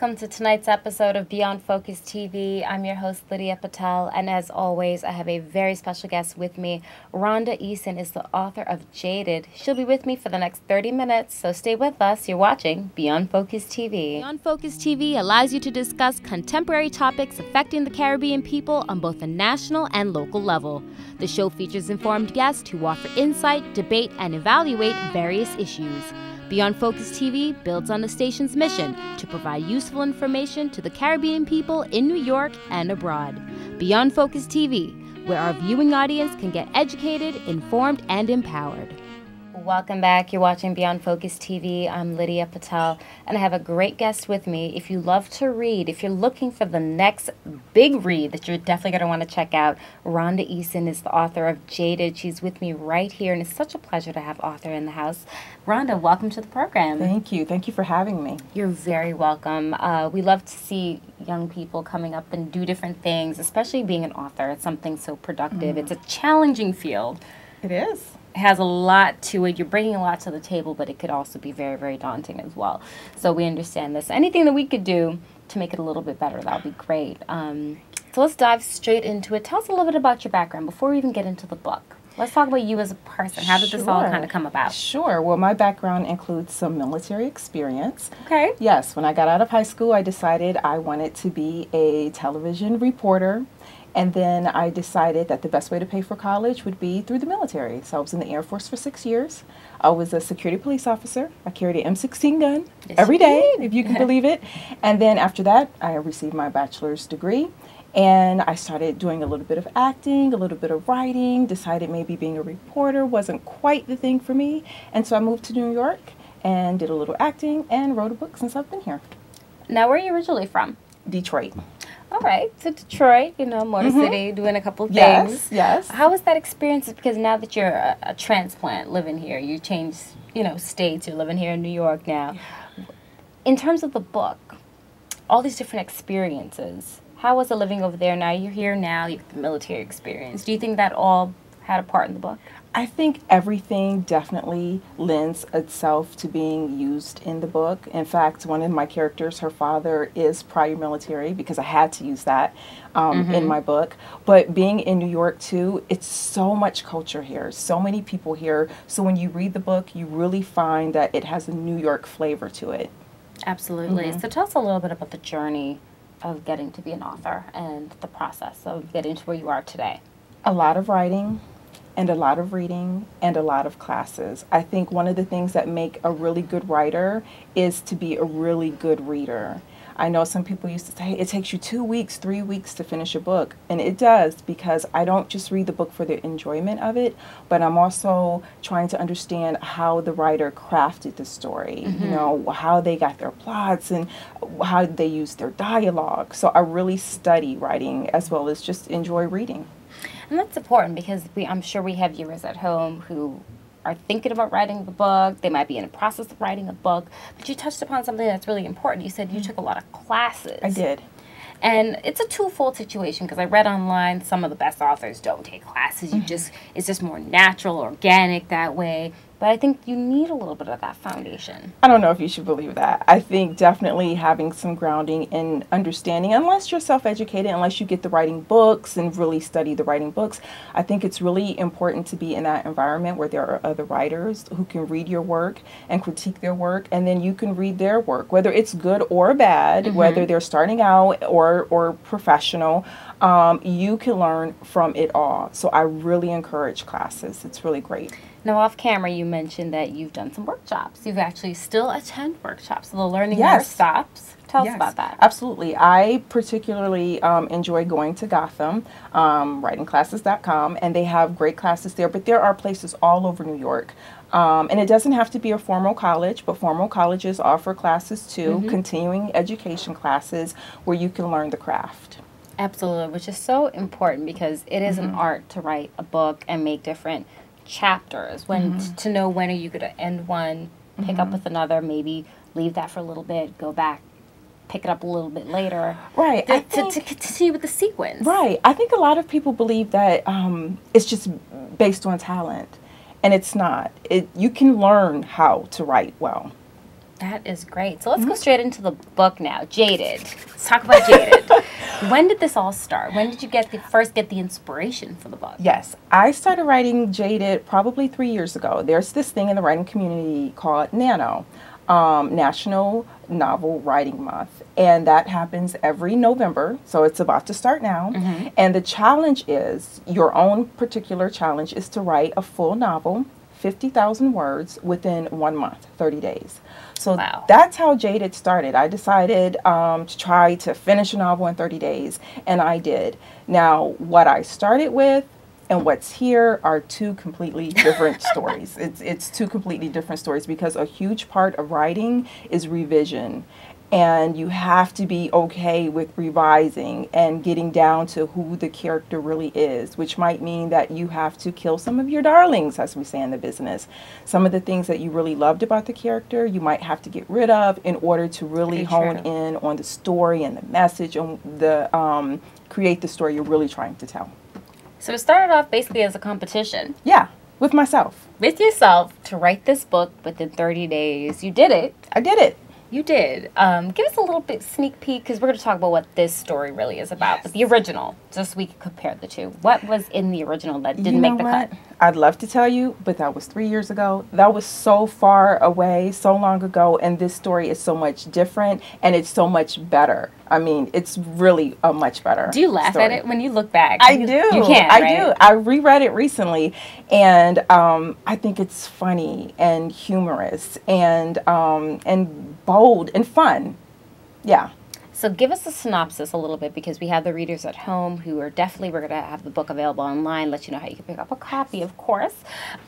welcome to tonight's episode of Beyond Focus TV. I'm your host, Lydia Patel, and as always, I have a very special guest with me. Rhonda Eason is the author of Jaded. She'll be with me for the next 30 minutes, so stay with us. You're watching Beyond Focus TV. Beyond Focus TV allows you to discuss contemporary topics affecting the Caribbean people on both a national and local level. The show features informed guests who offer insight, debate, and evaluate various issues. Beyond Focus TV builds on the station's mission to provide useful information to the Caribbean people in New York and abroad. Beyond Focus TV, where our viewing audience can get educated, informed, and empowered. Welcome back. You're watching Beyond Focus TV. I'm Lydia Patel, and I have a great guest with me. If you love to read, if you're looking for the next big read that you're definitely going to want to check out, Rhonda Eason is the author of Jaded. She's with me right here, and it's such a pleasure to have author in the house. Rhonda, welcome to the program. Thank you. Thank you for having me. You're very welcome. Uh, we love to see young people coming up and do different things, especially being an author. It's something so productive. Mm. It's a challenging field. It is has a lot to it. You're bringing a lot to the table, but it could also be very, very daunting as well. So we understand this. Anything that we could do to make it a little bit better, that would be great. Um, so let's dive straight into it. Tell us a little bit about your background before we even get into the book. Let's talk about you as a person. How did sure. this all kind of come about? Sure. Well, my background includes some military experience. Okay. Yes. When I got out of high school, I decided I wanted to be a television reporter and then I decided that the best way to pay for college would be through the military. So I was in the Air Force for six years. I was a security police officer. I carried an M16 gun yes, every day, if you can believe it. And then after that, I received my bachelor's degree. And I started doing a little bit of acting, a little bit of writing, decided maybe being a reporter wasn't quite the thing for me. And so I moved to New York and did a little acting and wrote a book since I've been here. Now, where are you originally from? Detroit. All right, to Detroit, you know, Motor mm-hmm. City, doing a couple things. Yes, yes. How was that experience? Because now that you're a, a, transplant living here, you changed, you know, states. You're living here in New York now. In terms of the book, all these different experiences. How was it living over there? Now you're here now. You have the military experience. Do you think that all had a part in the book? I think everything definitely lends itself to being used in the book. In fact, one of my characters, her father is prior military because I had to use that um, mm-hmm. in my book. But being in New York too, it's so much culture here, so many people here. So when you read the book, you really find that it has a New York flavor to it. Absolutely. Mm-hmm. So tell us a little bit about the journey of getting to be an author and the process of getting to where you are today. A lot of writing and a lot of reading and a lot of classes. I think one of the things that make a really good writer is to be a really good reader. I know some people used to say it takes you two weeks, three weeks to finish a book. And it does because I don't just read the book for the enjoyment of it, but I'm also trying to understand how the writer crafted the story, mm-hmm. you know, how they got their plots and how they use their dialogue. So I really study writing as well as just enjoy reading. And that's important because we, I'm sure we have viewers at home who are thinking about writing the book. They might be in the process of writing a book. But you touched upon something that's really important. You said you took a lot of classes. I did. And it's a twofold situation because I read online some of the best authors don't take classes. You mm-hmm. just it's just more natural, organic that way. But I think you need a little bit of that foundation. I don't know if you should believe that. I think definitely having some grounding in understanding, unless you're self educated, unless you get the writing books and really study the writing books, I think it's really important to be in that environment where there are other writers who can read your work and critique their work, and then you can read their work, whether it's good or bad, mm-hmm. whether they're starting out or, or professional. Um, you can learn from it all. So I really encourage classes. It's really great. Now, off camera, you mentioned that you've done some workshops. You've actually still attend workshops, so the learning yes. never stops. Tell yes, us about that. Absolutely. I particularly um, enjoy going to Gotham, um, writingclasses.com, and they have great classes there, but there are places all over New York. Um, and it doesn't have to be a formal college, but formal colleges offer classes too, mm-hmm. continuing education classes where you can learn the craft. Absolutely, which is so important because it is mm-hmm. an art to write a book and make different chapters when mm-hmm. to know when are you going to end one pick mm-hmm. up with another maybe leave that for a little bit go back pick it up a little bit later right to, think, to, to, continue with the sequence right i think a lot of people believe that um, it's just based on talent and it's not it, you can learn how to write well That is great. So let's go straight into the book now. Jaded. Let's talk about Jaded. when did this all start? When did you get the first get the inspiration for the book? Yes, I started writing Jaded probably three years ago. There's this thing in the writing community called NaNo, um, National Novel Writing Month, and that happens every November. So it's about to start now. And the challenge is your own particular challenge is to write a full novel. 50,000 words within one month, 30 days. So Wow. that's how Jaded started. I decided um, to try to finish a novel in 30 days, and I did. Now, what I started with and what's here are two completely different stories. It's it's two completely different stories because a huge part of writing is revision. And you have to be okay with revising and getting down to who the character really is, which might mean that you have to kill some of your darlings, as we say in the business. Some of the things that you really loved about the character, you might have to get rid of in order to really hone true. in on the story and the message and the um, create the story you're really trying to tell. So it started off basically as a competition Yeah, with myself. with yourself to write this book within 30 days. You did it. I did it. You did. Um, give us a little bit sneak peek because we're going to talk about what this story really is about. But the original, just so we can compare the two. What was in the original that didn't You make the what? cut? I'd love to tell you, but that was three years ago. That was so far away, so long ago, and this story is so much different and it's so much better. I mean, it's really a much better. Do you laugh story. at it when you look back? I You- do. You can. I right? do. I reread it recently, and um, I think it's funny and humorous and um, and bold and fun. Yeah. So give us a synopsis a little bit because we have the readers at home who are definitely we're going to have the book available online. Let you know how you can pick up a copy, of course.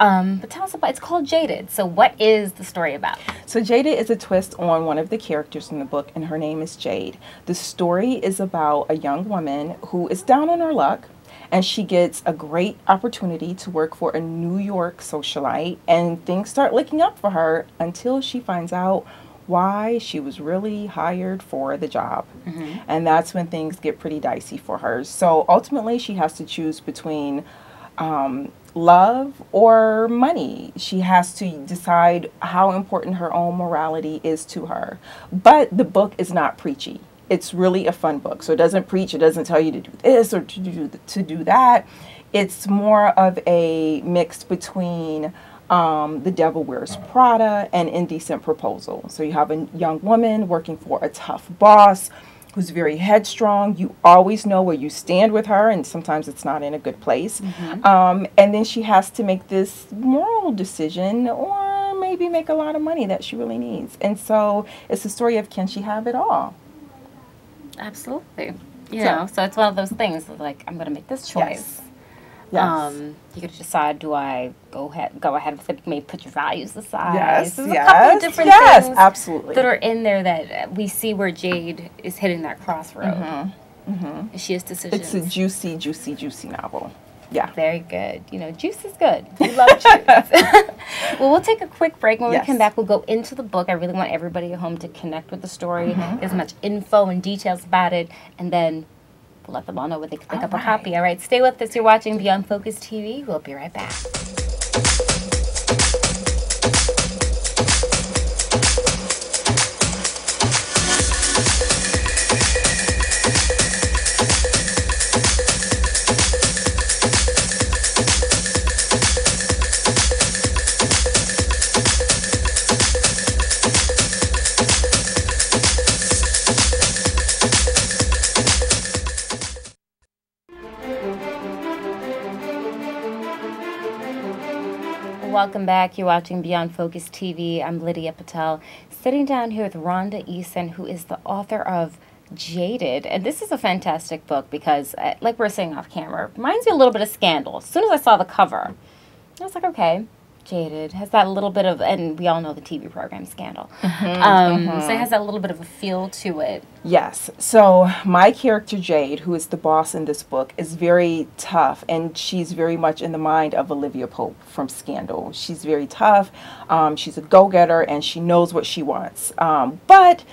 Um, but tell us about. It's called Jaded. So what is the story about? So Jaded is a twist on one of the characters in the book, and her name is Jade. The story is about a young woman who is down on her luck, and she gets a great opportunity to work for a New York socialite, and things start looking up for her until she finds out why she was really hired for the job. And that's when things get pretty dicey for her. So ultimately, she has to choose between um, love or money. She has to decide how important her own morality is to her. But the book is not preachy. It's really a fun book. So it doesn't preach, it doesn't tell you to do this or to do, to do that. It's more of a mix between um, The Devil Wears Prada and Indecent Proposal. So you have a young woman working for a tough boss who's very headstrong. You always know where you stand with her, and sometimes it's not in a good place. Um, and then she has to make this moral decision or maybe make a lot of money that she really needs. And so it's the story of can she have it all? Absolutely. You So- know, so it's one of those things like I'm going to make this choice. Yes. Yes. Um, you could decide: do I go ahead, go ahead with it? You may put your values aside. yes. There's a yes. couple of different yes. things absolutely. that are in there that we see where Jade is hitting that crossroad. And She has decisions. Mm-hmm. it's a juicy, juicy, juicy novel. Yeah. Very good. You know, juice is good. We love juice. well, we'll take a quick break. When we come back, we'll go into the book. I really want everybody at home to connect with the story, Mm-hmm. as much info and details about it, and then let them all know where they can pick All up a right. copy. All right, stay with us. You're watching Beyond Focus TV. We'll be right back. Welcome back. You're watching Beyond Focus TV. I'm Lydia Patel, sitting down here with Rhonda Eason, who is the author of Jaded. And this is a fantastic book because, uh, like we are saying off camera, reminds me a little bit of Scandal. As soon as I saw the cover, I was like, okay, Jaded has that little bit of, and we all know the TV program Scandal. um, So it has that little bit of a feel to it. Yes. So my character Jade, who is the boss in this book, is very tough, and she's very much in the mind of Olivia Pope from Scandal. She's very tough. Um, she's a go-getter, and she knows what she wants. Um, but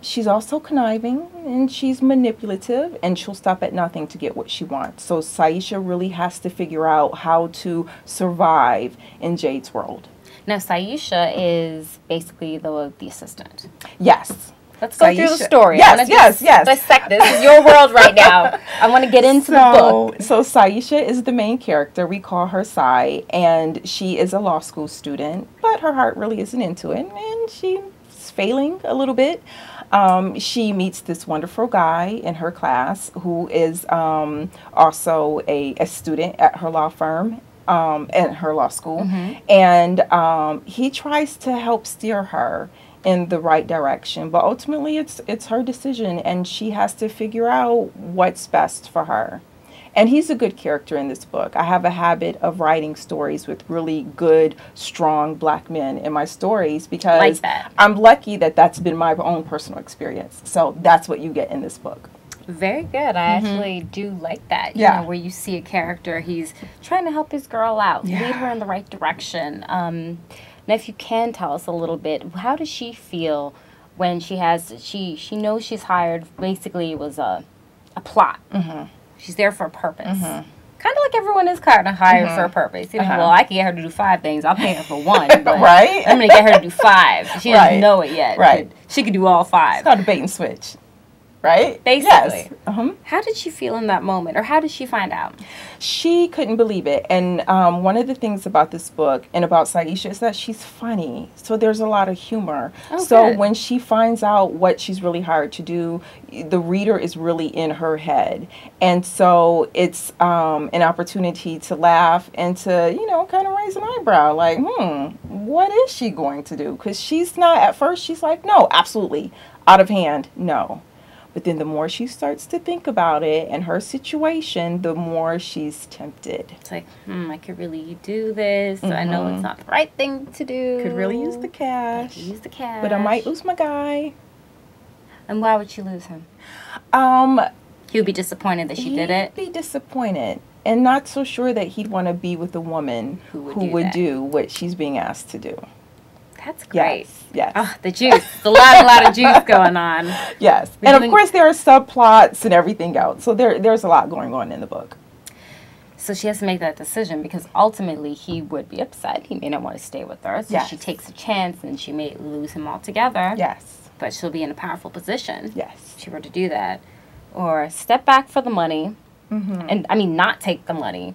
she's also conniving, and she's manipulative, and she'll stop at nothing to get what she wants. So Saisha really has to figure out how to survive in Jade's world. Now, Saisha is basically the the assistant. Yes. Let's go through the story. Yes, yes, yes. Dissect this. This is your world right now. I want to get into the book. So, so Saisha is the main character. We call her Sai, and she is a law school student, but her heart really isn't into it, and she's failing a little bit. Um, she meets this wonderful guy in her class who is um, also a, a student at her law firm. Um, at her law school, and um, he tries to help steer her in the right direction. But ultimately, it's it's her decision, and she has to figure out what's best for her. And he's a good character in this book. I have a habit of writing stories with really good, strong black men in my stories because Like. I'm lucky that that's been my own personal experience. So that's what you get in this book. Very good. I actually do like that. You Yeah. know, where you see a character, he's trying to help his girl out, lead her in the right direction. Um, now, if you can tell us a little bit, how does she feel when she has she she knows she's hired? Basically, it was a a plot. Mm-hmm. She's there for a purpose. Kind of like everyone is kind of hired for a purpose. You know, Uh-huh. well, I can get her to do five things. I'll pay her for one. But Right? I'm gonna get her to do five. She doesn't know it yet. Right. She could do all five. It's called a bait and switch, right? Basically. Yes. Uh-huh. How did she feel in that moment, or how did she find out? She couldn't believe it. And um, one of the things about this book and about Saisha is that she's funny. So there's a lot of humor. Oh, so good. when she finds out what she's really hired to do, the reader is really in her head. And so it's um, an opportunity to laugh and to, you know, kind of raise an eyebrow like, hmm, what is she going to do? Because she's not, at first, she's like, no, absolutely, out of hand, no. But then the more she starts to think about it and her situation, the more she's tempted. It's like, hmm, I could really do this. I know it's not the right thing to do. Mm-hmm. Could really use the cash. use the cash. But I might lose my guy. And why would she lose him? Um, He would be disappointed that she did it. he'd be disappointed and not so sure that he'd want to be with a woman Who would who do would do what she's being asked to do. That's great. Yes. Yes. Oh, the juice. A lot, a lot of juice going on. yes. We're And of course there are subplots and everything else. So there there's a lot going on in the book. So she has to make that decision because ultimately he would be upset. He may not want to stay with her. So she takes a chance and she may lose him altogether. Yes. But she'll be in a powerful position. Yes. if she were to do that, or step back for the money, Mm-hmm. and I mean not take the money,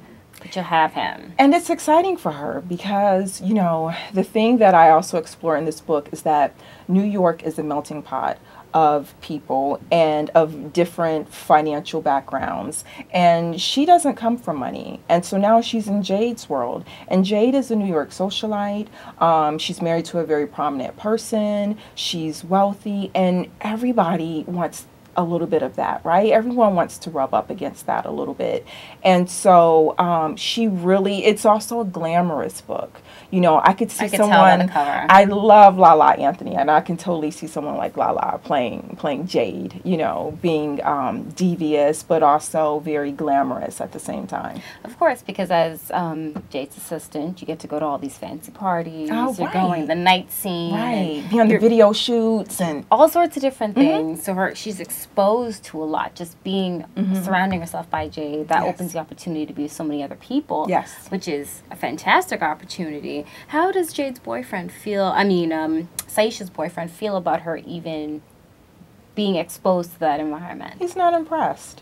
you'll have him. And it's exciting for her because, you know, the thing that I also explore in this book is that New York is a melting pot of people and of different financial backgrounds. And she doesn't come from money. And so now she's in Jade's world. And Jade is a New York socialite. Um, she's married to a very prominent person. She's wealthy. And everybody wants a little bit of that, right? Everyone wants to rub up against that a little bit. And so um, she really, it's also a glamorous book. You know, I could see I could someone, by the cover. I love Lala Anthony, and I can totally see someone like Lala playing playing Jade, you know, being um, devious, but also very glamorous at the same time. Of course, because as um, Jade's assistant, you get to go to all these fancy parties. Oh, You're going the night scene. Right. Be on the video shoots and all sorts of different Mm-hmm. things. So her she's exposed to a lot. Just being surrounding herself by Jade, that Mm-hmm. Yes. opens the opportunity to be with so many other people. Yes. Which is a fantastic opportunity. How does Jade's boyfriend feel I mean, um Saisha's boyfriend feel about her even being exposed to that environment? he's not impressed.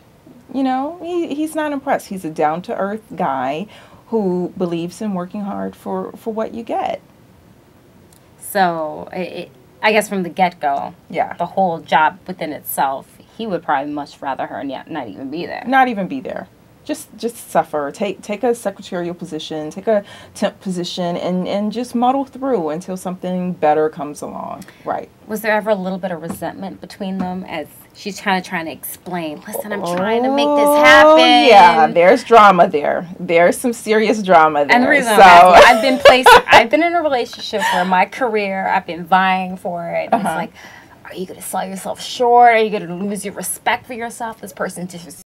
You know, he, he's not impressed. He's a down to earth guy who believes in working hard for, for what you get. So it, I guess from the get go, Yeah. the whole job within itself, he would probably much rather her not, not even be there. Not even be there. Just just suffer. Take take a secretarial position, take a temp position and, and just muddle through until something better comes along. Right. Was there ever a little bit of resentment between them as she's kind of trying to explain, listen, I'm trying to make this happen? Oh, yeah, there's drama there. There's some serious drama there. And the reason so, I've been placed, I've been in a relationship where my career, I've been vying for it. Uh-huh. It's like, are you going to sell yourself short? Are you going to lose your respect for yourself? This person just